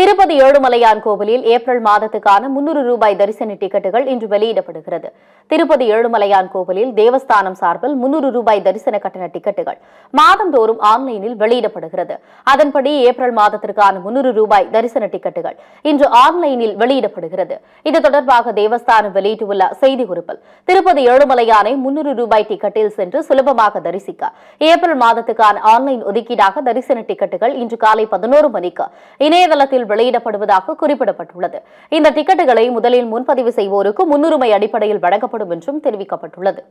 திருப்பதி ஏழுமலையான் கோவிலில் ஏப்ரல் மாதத்துக்கான முன்னூறு ரூபாய் தரிசன டிக்கெட்டுகள் இன்று வெளியிடப்படுகிறது. திருப்பதி ஏழுமலையான் கோவிலில் தேவஸ்தானம் சார்பில் முன்னூறு ரூபாய் தரிசன கட்டண டிக்கெட்டுகள் மாதந்தோறும் ஆன்லைனில் வெளியிடப்படுகிறது. அதன்படி ஏப்ரல் மாதத்திற்கான முன்னூறு ரூபாய் தரிசன டிக்கெட்டுகள் இன்று ஆன்லைனில் வெளியிடப்படுகிறது. இது தொடர்பாக தேவஸ்தானம் வெளியிட்டுள்ள செய்திக்குறிப்பில் திருப்பதி ஏழுமலையானை முன்னூறு ரூபாய் டிக்கெட்டில் சென்று சுலபமாக தரிசிக்க ஏப்ரல் மாதத்துக்கான ஆன்லைன் ஒதுக்கீடாக தரிசன டிக்கெட்டுகள் இன்று காலை பதினோரு மணிக்கு இணையதளத்தில் வெளியிடப்படுவதாக குறிப்பிடப்பட்டுள்ளது. இந்த டிக்கெட்டுகளை முதலில் முன்பதிவு செய்வோருக்கு முன்னுரிமை அடிப்படையில் வழங்கப்படும் என்றும் தெரிவிக்கப்பட்டுள்ளது.